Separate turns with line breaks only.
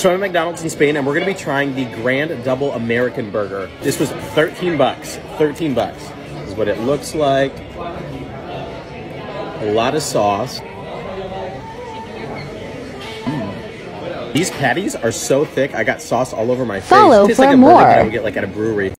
So I'm at McDonald's in Spain, and we're gonna be trying the Grand Double American Burger. This was 13 bucks. 13 bucks. Is what it looks like. A lot of sauce. Mm. These patties are so thick. I got sauce all over my face.
Follow
Tastes
for
like a burger I would get like at a brewery.